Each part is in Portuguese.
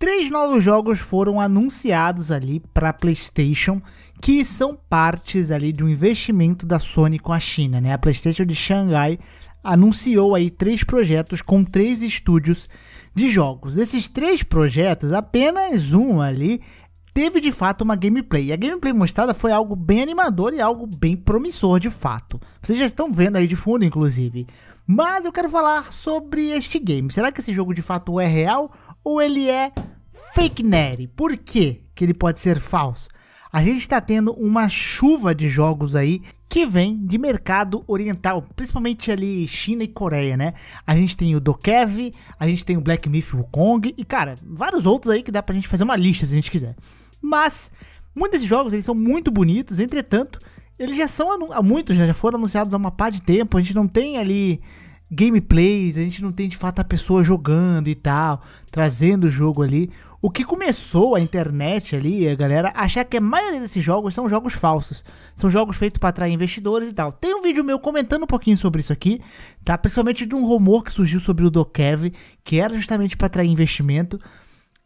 Três novos jogos foram anunciados ali para PlayStation, que são partes ali de um investimento da Sony com a China, né? A PlayStation de Xangai anunciou aí três projetos com três estúdios de jogos. Desses três projetos, apenas um ali teve de fato uma gameplay. E a gameplay mostrada foi algo bem animador e algo bem promissor de fato. Vocês já estão vendo aí de fundo, inclusive. Mas eu quero falar sobre este game. Será que esse jogo de fato é real ou ele é fake nerd? Por que que ele pode ser falso? A gente está tendo uma chuva de jogos aí que vem de mercado oriental, principalmente ali China e Coreia, né? A gente tem o Dokev, a gente tem o Black Myth Wukong e, cara, vários outros aí que dá pra gente fazer uma lista se a gente quiser. Mas muitos desses jogos eles são muito bonitos, entretanto, eles já são muitos já, já foram anunciados há uma par de tempo, a gente não tem ali gameplays, a gente não tem de fato a pessoa jogando e tal, trazendo o jogo ali. O que começou a internet ali, a galera, achar que a maioria desses jogos são jogos falsos. São jogos feitos para atrair investidores e tal. Tem um vídeo meu comentando um pouquinho sobre isso aqui, tá? Principalmente de um rumor que surgiu sobre o Dokev, que era justamente para atrair investimento,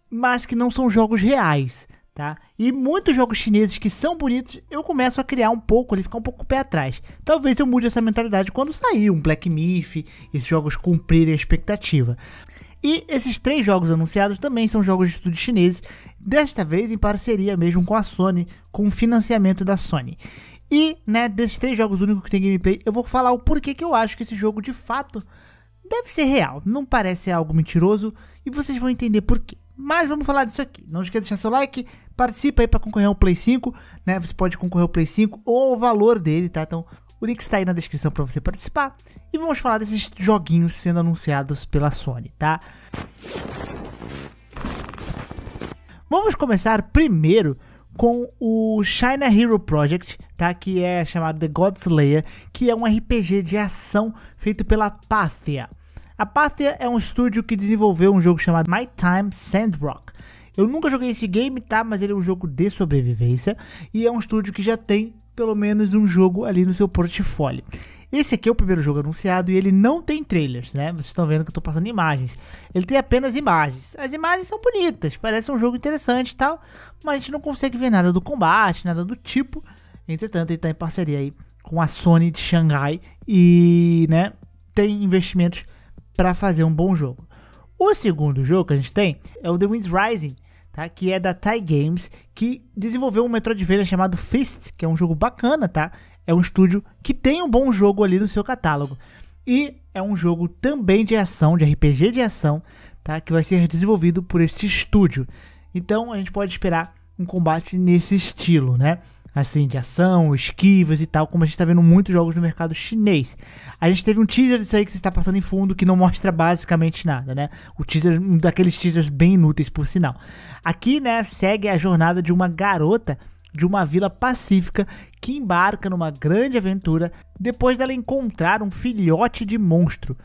mas que não são jogos reais tá? E muitos jogos chineses que são bonitos, eu começo a criar um pouco, ele ficar um pouco pé atrás. Talvez eu mude essa mentalidade quando sair um Black Myth, esses jogos cumprirem a expectativa. E esses três jogos anunciados também são jogos de estúdios chineses, desta vez em parceria mesmo com a Sony, com o financiamento da Sony. E, né, desses três jogos únicos que tem gameplay, eu vou falar o porquê que eu acho que esse jogo de fato deve ser real. Não parece algo mentiroso e vocês vão entender por quê. Mas vamos falar disso aqui. Não esqueça de deixar seu like, participa aí para concorrer ao Play 5, né? Você pode concorrer ao Play 5 ou o valor dele, tá? Então, o link está aí na descrição para você participar. E vamos falar desses joguinhos sendo anunciados pela Sony, tá? Vamos começar primeiro com o China Hero Project, tá? Que é chamado The God Slayer, que é um RPG de ação feito pela Pathia. A Pathia é um estúdio que desenvolveu um jogo chamado My Time Sandrock. Eu nunca joguei esse game, tá? Mas ele é um jogo de sobrevivência e é um estúdio que já tem pelo menos um jogo ali no seu portfólio. Esse aqui é o primeiro jogo anunciado e ele não tem trailers, né? Vocês estão vendo que eu estou passando imagens. Ele tem apenas imagens. As imagens são bonitas, parece um jogo interessante e tal, mas a gente não consegue ver nada do combate, nada do tipo. Entretanto, ele está em parceria aí com a Sony de Xangai e, né, tem investimentos para fazer um bom jogo. O segundo jogo que a gente tem é o The Winds Rising, tá? Que é da Tai Games, que desenvolveu um Metroidvania chamado Fist, que é um jogo bacana, tá? É um estúdio que tem um bom jogo ali no seu catálogo. E é um jogo também de ação, de RPG de ação, tá? Que vai ser desenvolvido por este estúdio. Então a gente pode esperar um combate nesse estilo, né? Assim, de ação, esquivas e tal, como a gente tá vendo muitos jogos no mercado chinês. A gente teve um teaser disso aí que você está passando em fundo que não mostra basicamente nada, né? O teaser, um daqueles teasers bem inúteis, por sinal. Aqui, né, segue a jornada de uma garota de uma vila pacífica que embarca numa grande aventura depois dela encontrar um filhote de monstro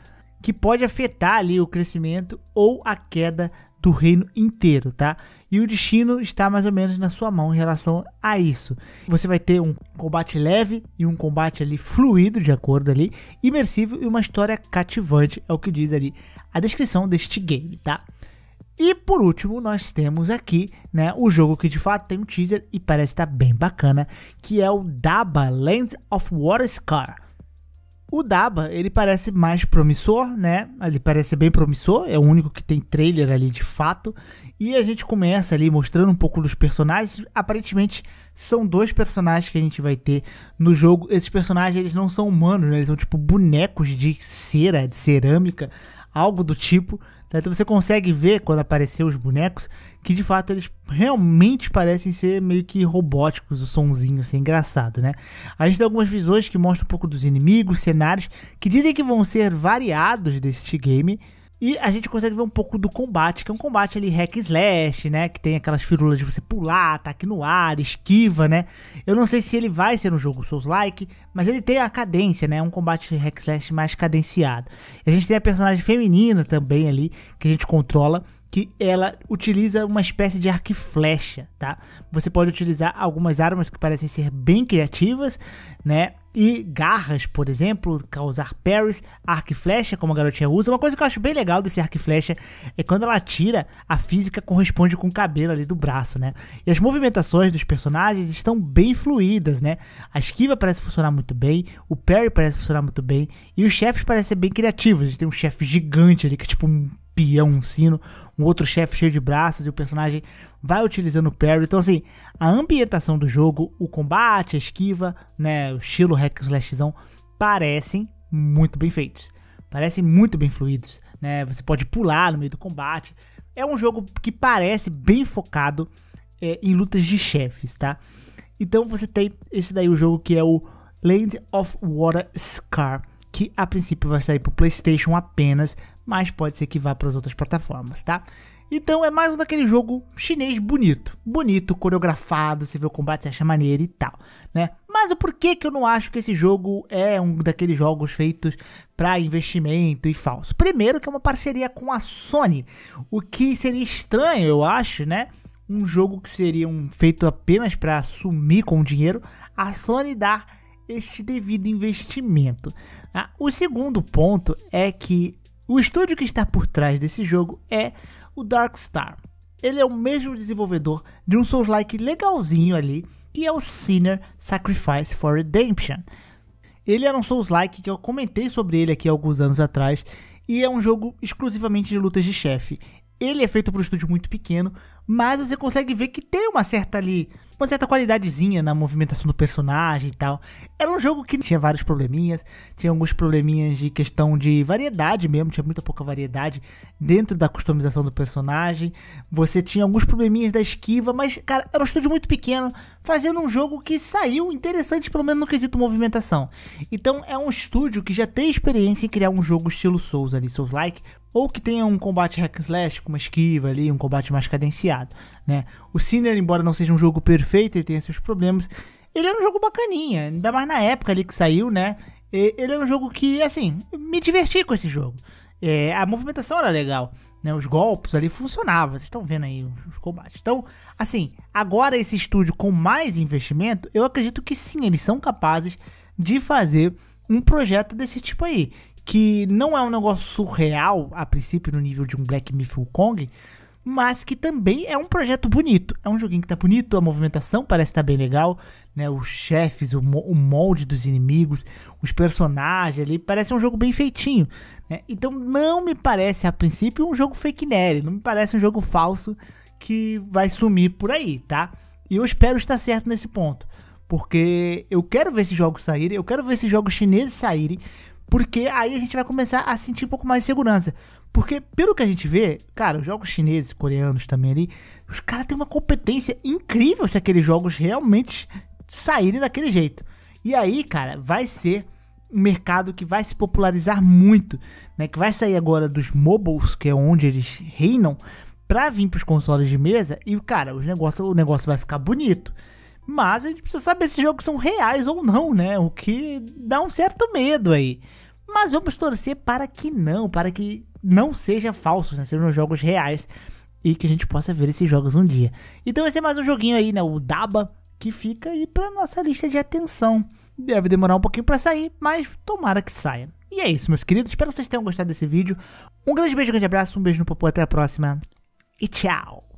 que pode afetar ali o crescimento ou a queda do reino inteiro, tá? E o destino está mais ou menos na sua mão em relação a isso. Você vai ter um combate leve e um combate ali fluido, de acordo ali, imersivo e uma história cativante, é o que diz ali a descrição deste game, tá? E por último, nós temos aqui, né, o jogo que de fato tem um teaser e parece estar bem bacana, que é o Daba Land of Water Scar. O Daba, ele parece mais promissor, né? Ele parece bem promissor, é o único que tem trailer ali de fato. E a gente começa ali mostrando um pouco dos personagens. Aparentemente são dois personagens que a gente vai ter no jogo. Esses personagens eles não são humanos, né? eles são tipo bonecos de cera, de cerâmica, algo do tipo. Então você consegue ver quando aparecer os bonecos que de fato eles realmente parecem ser meio que robóticos, o sonzinho assim, engraçado, né? A gente tem algumas visões que mostram um pouco dos inimigos, cenários, que dizem que vão ser variados deste game e a gente consegue ver um pouco do combate, que é um combate ali hack slash, né? Que tem aquelas firulas de você pular, ataque no ar, esquiva, né? Eu não sei se ele vai ser um jogo Souls-like, mas ele tem a cadência, né? Um combate hack slash mais cadenciado. E a gente tem a personagem feminina também ali, que a gente controla, que ela utiliza uma espécie de arco e flecha, tá? Você pode utilizar algumas armas que parecem ser bem criativas, né? E garras, por exemplo, causar parries, arco e flecha, como a garotinha usa. Uma coisa que eu acho bem legal desse arco e flecha é quando ela tira, a física corresponde com o cabelo ali do braço, né? E as movimentações dos personagens estão bem fluídas, né? A esquiva parece funcionar muito bem, o parry parece funcionar muito bem, e os chefes parecem ser bem criativos. A gente tem um chefe gigante ali, que é tipo um peão, um sino, um outro chefe cheio de braços e o personagem vai utilizando o parry. Então, assim, a ambientação do jogo, o combate, a esquiva, né, o estilo hack slashzão, parecem muito bem feitos. Parecem muito bem fluidos, né? Você pode pular no meio do combate. É um jogo que parece bem focado é, em lutas de chefes, tá? Então você tem esse daí o jogo que é o Land of Water Scar, que a princípio vai sair para o PlayStation apenas, mas pode ser que vá para as outras plataformas, tá? Então é mais um daquele jogo chinês bonito, bonito, coreografado, você vê o combate, você acha maneiro e tal, né? Mas o porquê que eu não acho que esse jogo é um daqueles jogos feitos para investimento e falso? Primeiro que é uma parceria com a Sony, o que seria estranho, eu acho, né? Um jogo que seria um feito apenas para sumir com o dinheiro, a Sony dar este devido investimento. Ah, o segundo ponto é que o estúdio que está por trás desse jogo é o Darkstar. Ele é o mesmo desenvolvedor de um Souls-like legalzinho ali, que é o Sinner Sacrifice for Redemption. Ele era um Souls-like que eu comentei sobre ele aqui alguns anos atrás, e é um jogo exclusivamente de lutas de chefe. Ele é feito por um estúdio muito pequeno, mas você consegue ver que tem uma certa ali uma certa qualidadezinha na movimentação do personagem e tal. Era um jogo que tinha vários probleminhas, tinha alguns probleminhas de questão de variedade mesmo, tinha muita pouca variedade dentro da customização do personagem. Você tinha alguns probleminhas da esquiva, mas, cara, era um estúdio muito pequeno, fazendo um jogo que saiu interessante, pelo menos no quesito movimentação. Então, é um estúdio que já tem experiência em criar um jogo estilo Souls ali, Souls-like, ou que tenha um combate hack and slash com uma esquiva ali, um combate mais cadenciado, né? O Sinner, embora não seja um jogo perfeito, ele tenha seus problemas, ele era um jogo bacaninha, ainda mais na época ali que saiu, né? Ele era um jogo que, assim, me diverti com esse jogo. É, a movimentação era legal, né? Os golpes ali funcionavam, vocês estão vendo aí os, os combates. Então, assim, agora esse estúdio com mais investimento, eu acredito que sim, eles são capazes de fazer um projeto desse tipo aí que não é um negócio surreal a princípio no nível de um Black Myth Kong, mas que também é um projeto bonito. É um joguinho que tá bonito, a movimentação parece estar tá bem legal, né? Os chefes, o, o, molde dos inimigos, os personagens ali, parece um jogo bem feitinho, né? Então não me parece a princípio um jogo fake nerd, não me parece um jogo falso que vai sumir por aí, tá? E eu espero estar certo nesse ponto. Porque eu quero ver esses jogos saírem, eu quero ver esses jogos chineses saírem, porque aí a gente vai começar a sentir um pouco mais de segurança. Porque, pelo que a gente vê, cara, os jogos chineses, coreanos também ali, os caras têm uma competência incrível se aqueles jogos realmente saírem daquele jeito. E aí, cara, vai ser um mercado que vai se popularizar muito, né? Que vai sair agora dos mobiles, que é onde eles reinam, pra vir pros consoles de mesa. E, cara, os negócio, o negócio vai ficar bonito. Mas a gente precisa saber se os jogos são reais ou não, né? O que dá um certo medo aí. Mas vamos torcer para que não, para que não seja falso, né? Sejam jogos reais e que a gente possa ver esses jogos um dia. Então vai ser mais um joguinho aí, né? O Daba, que fica aí para nossa lista de atenção. Deve demorar um pouquinho para sair, mas tomara que saia. E é isso, meus queridos. Espero que vocês tenham gostado desse vídeo. Um grande beijo, um grande abraço, um beijo no popô, até a próxima. E tchau!